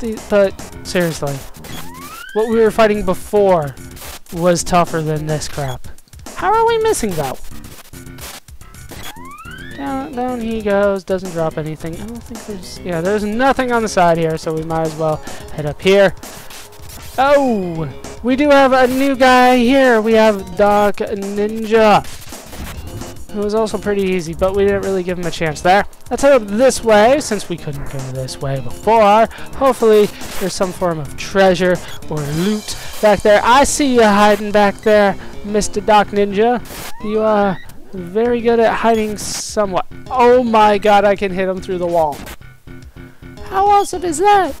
The, but seriously, what we were fighting before was tougher than this crap. How are we missing though? Down, down he goes, doesn't drop anything. I don't think there's, yeah, there's nothing on the side here, so we might as well head up here. Oh, we do have a new guy here. We have Dark Ninja, who was also pretty easy, but we didn't really give him a chance there. Let's head up this way, since we couldn't go this way before. Hopefully, there's some form of treasure or loot back there. I see you hiding back there, Mr. Dark Ninja. You are very good at hiding somewhat. Oh my god, I can hit him through the wall. How awesome is that?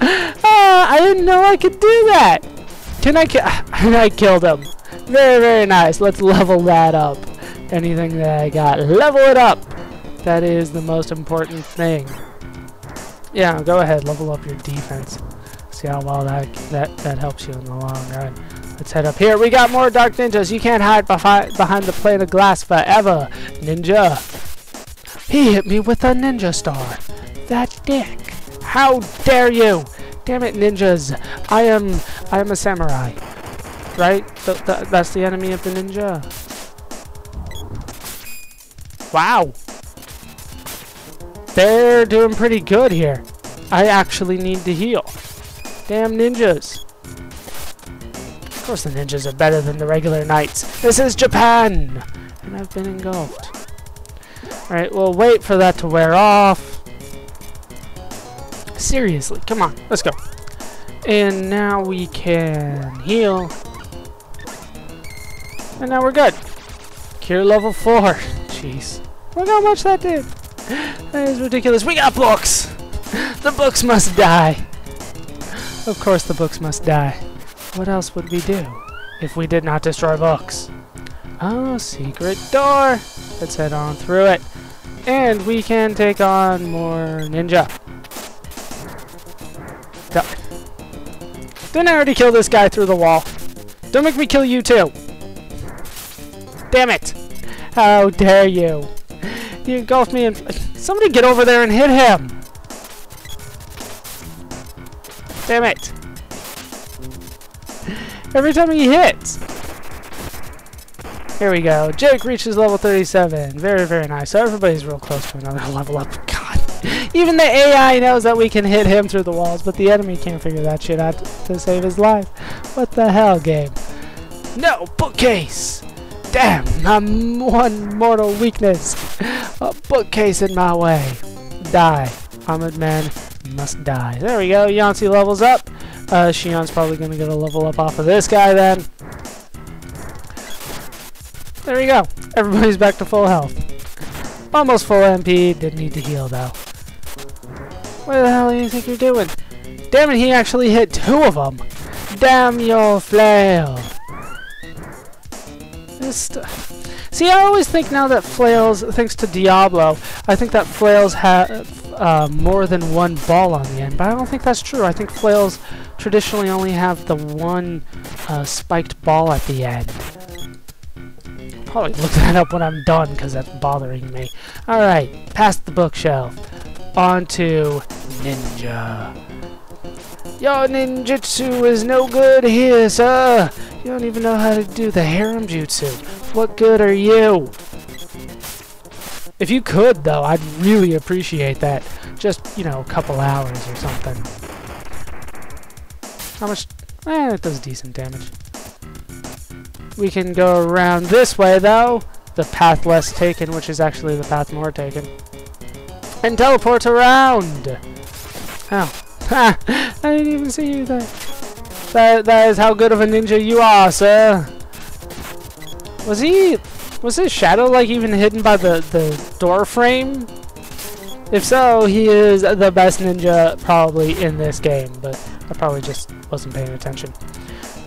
Ah, I didn't know I could do that. Can I kill? I killed him. Very, very nice. Let's level that up. Anything that I got, level it up. That is the most important thing. Yeah, go ahead, level up your defense. See how well that that that helps you in the long run. Let's head up here. We got more Dark Ninjas. You can't hide behind behind the plate of glass forever, Ninja. He hit me with a ninja star. That dick. How dare you! Damn it, ninjas! I am I am a samurai. Right? Th th that's the enemy of the ninja. Wow. They're doing pretty good here. I actually need to heal. Damn ninjas. Of course the ninjas are better than the regular knights. This is Japan! And I've been engulfed. Alright, we'll wait for that to wear off. Seriously, come on, let's go. And now we can heal. And now we're good. Cure level 4. Jeez. Look how much that did. That is ridiculous. We got books! The books must die. Of course the books must die. What else would we do if we did not destroy books? Oh, secret door. Let's head on through it. And we can take on more ninja. Didn't I already kill this guy through the wall? Don't make me kill you too. Damn it. How dare you. You engulfed me and... Somebody get over there and hit him. Damn it. Every time he hits. Here we go. Jake reaches level 37. Very, very nice. So everybody's real close to another level up. God. Even the AI knows that we can hit him through the walls, but the enemy can't figure that shit out to save his life. What the hell, game? No! Bookcase! Damn! I'm one mortal weakness! A bookcase in my way. Die. Armored man must die. There we go. Yancy levels up. Uh, Shion's probably going to get a level up off of this guy then. There we go. Everybody's back to full health. Almost full MP. didn't need to heal though. What the hell do you think you're doing? Damn it, he actually hit two of them. Damn your flail. This See, I always think now that flails, thanks to Diablo, I think that flails have uh, more than one ball on the end, but I don't think that's true. I think flails traditionally only have the one uh, spiked ball at the end. Probably look that up when I'm done, because that's bothering me. Alright, past the bookshelf. On to Ninja. Your ninjutsu is no good here, sir. You don't even know how to do the harem jutsu. What good are you? If you could, though, I'd really appreciate that. Just, you know, a couple hours or something. How much? Eh, it does decent damage. We can go around this way, though. The path less taken, which is actually the path more taken. And teleport around! Oh. Ha! I didn't even see you there. That, that is how good of a ninja you are, sir. Was he... Was his shadow, like, even hidden by the, the door frame? If so, he is the best ninja probably in this game, but I probably just wasn't paying attention.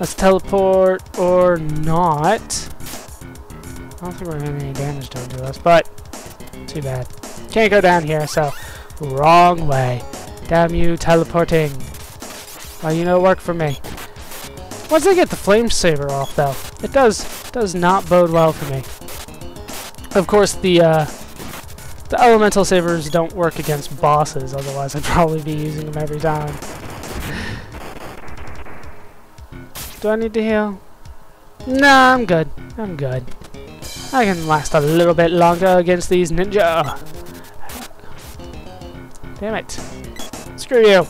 Let's teleport or not. I don't think we're doing any damage done to us, but too bad. Can't go down here, so wrong way. Damn you, teleporting. Well, you know, work for me. Once I get the flame saber off, though, it does does not bode well for me. Of course, the uh, The elemental sabers don't work against bosses, otherwise I'd probably be using them every time. Do I need to heal? Nah, I'm good. I'm good. I can last a little bit longer against these ninja. Damn it. Screw you.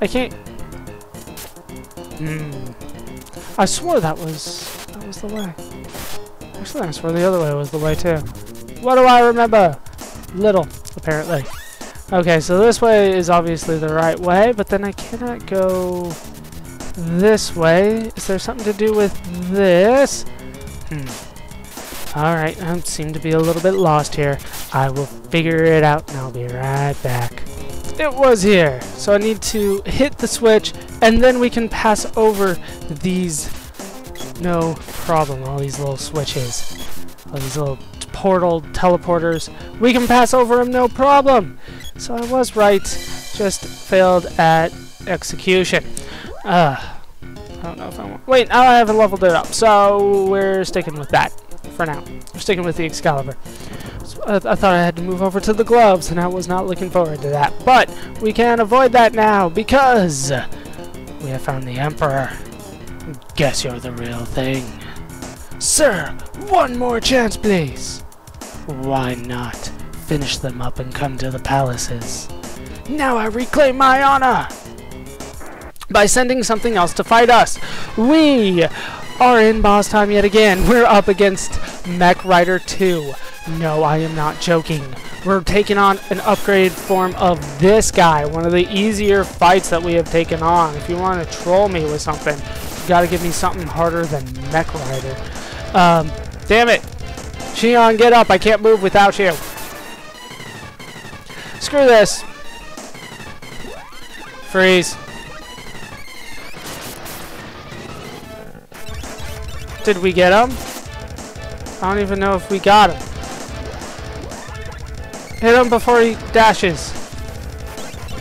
I can't... Hmm. I swore that was... that was the way. Actually, I swore the other way was the way, too. What do I remember? Little, apparently. Okay, so this way is obviously the right way, but then I cannot go this way. Is there something to do with this? Hmm. Alright, I seem to be a little bit lost here. I will figure it out and I'll be right back. It was here! So I need to hit the switch and then we can pass over these no problem, all these little switches. All these little portal teleporters. We can pass over them no problem! So I was right, just failed at execution. Uh, I don't know if I want... Wait, now I haven't leveled it up, so we're sticking with that for now. We're sticking with the Excalibur. So I, I thought I had to move over to the gloves, and I was not looking forward to that. But we can avoid that now, because we have found the Emperor. Guess you're the real thing. Sir, one more chance, please. Why not? Finish them up and come to the palaces. Now I reclaim my honor! by sending something else to fight us. We are in boss time yet again. We're up against Mech Rider 2. No, I am not joking. We're taking on an upgraded form of this guy, one of the easier fights that we have taken on. If you want to troll me with something, you gotta give me something harder than Mech Rider. Um, damn it! Xion, get up! I can't move without you! Screw this! Freeze. Did we get him? I don't even know if we got him. Hit him before he dashes.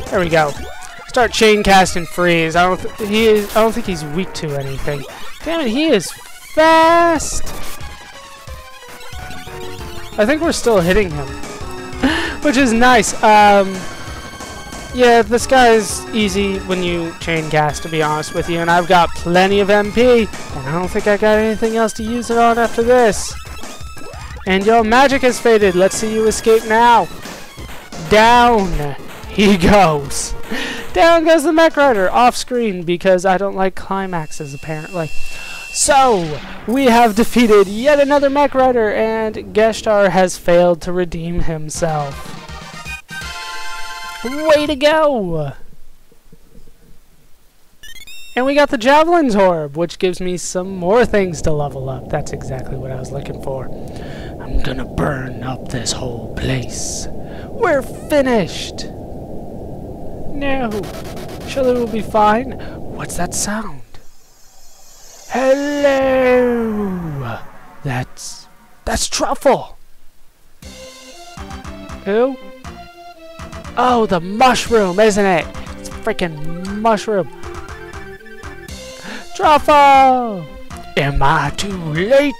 There we go. Start chain casting freeze. I don't he is I don't think he's weak to anything. Damn it, he is fast. I think we're still hitting him. Which is nice. Um yeah, this guy's easy when you chain cast, to be honest with you, and I've got plenty of MP, and I don't think I got anything else to use it on after this. And your magic has faded. Let's see you escape now. Down he goes. Down goes the Mech Rider, off screen, because I don't like climaxes, apparently. So, we have defeated yet another Mech Rider, and Geshtar has failed to redeem himself. Way to go! And we got the Javelin's Orb, which gives me some more things to level up. That's exactly what I was looking for. I'm gonna burn up this whole place. We're finished! No. Surely we'll be fine. What's that sound? Hello! That's... That's Truffle! Who? Oh, the mushroom, isn't it? It's a freaking mushroom. Truffle! Am I too late?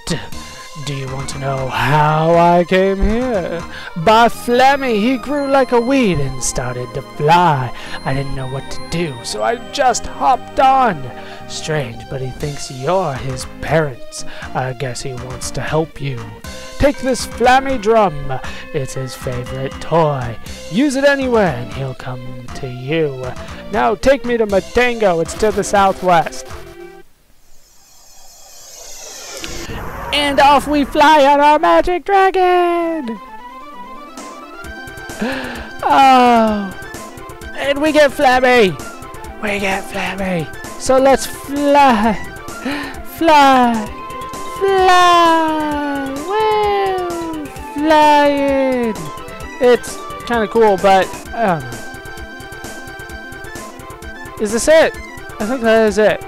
Do you want to know how I came here? By Flammie, he grew like a weed and started to fly. I didn't know what to do, so I just hopped on. Strange, but he thinks you're his parents. I guess he wants to help you. Take this Flammie drum. It's his favorite toy. Use it anywhere and he'll come to you. Now take me to Matango. It's to the southwest. And off we fly on our magic dragon! Oh! And we get Flammie! We get Flammie! So let's fly! Fly! Fly! Flying! It's kind of cool, but I don't know. Is this it? I think that is it.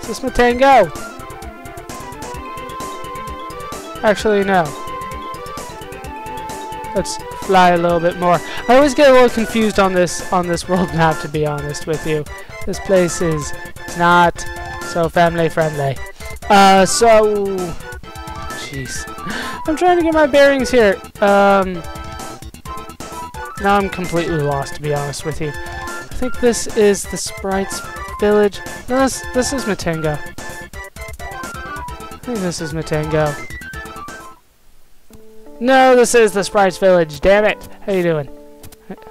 Is this Matango? Actually, no. Let's fly a little bit more. I always get a little confused on this on this world map, to be honest with you. This place is not so family friendly. Uh, so jeez. I'm trying to get my bearings here. Um, now I'm completely lost, to be honest with you. I think this is the Sprites Village. No, this, this is Matango. I think this is Matango. No, this is the Sprites Village. Damn it. How you doing?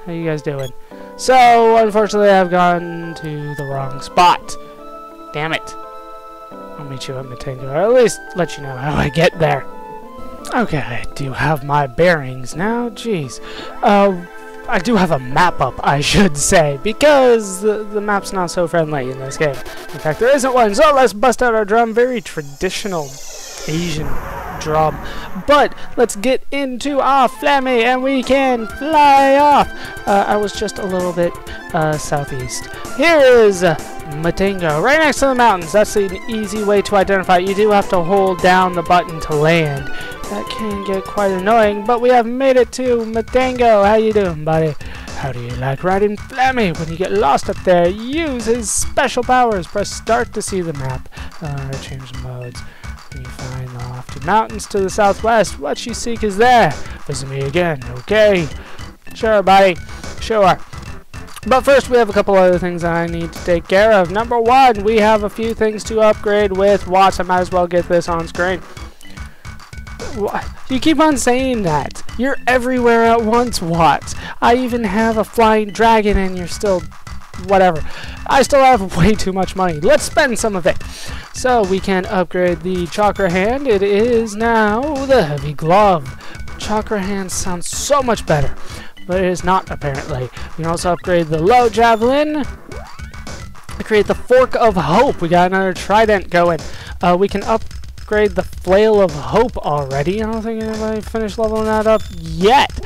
How you guys doing? So, unfortunately, I've gone to the wrong spot. Damn it. I'll meet you at Matango, or at least let you know how I get there. Okay, I do have my bearings now. Jeez. Uh, I do have a map up, I should say, because the, the map's not so friendly in this game. In fact, there isn't one, so let's bust out our drum. Very traditional Asian drum. But let's get into our Flammie and we can fly off. Uh, I was just a little bit uh, southeast. Here is uh, Matango, right next to the mountains. That's an easy way to identify. You do have to hold down the button to land. That can get quite annoying, but we have made it to Matango. How you doing, buddy? How do you like riding Flammie? When you get lost up there, use his special powers. Press start to see the map. Uh, change modes. When you find the lofty mountains to the southwest, what you seek is there. Visit me again, okay? Sure, buddy. Sure. But first, we have a couple other things I need to take care of. Number one, we have a few things to upgrade with Watts. I might as well get this on screen. You keep on saying that. You're everywhere at once, Watts. I even have a flying dragon and you're still... Whatever. I still have way too much money. Let's spend some of it. So we can upgrade the Chakra Hand. It is now the Heavy Glove. Chakra Hand sounds so much better. But it is not, apparently. We can also upgrade the Low Javelin. Create the Fork of Hope. We got another Trident going. Uh, we can up upgrade the Flail of Hope already. I don't think anybody finished leveling that up yet.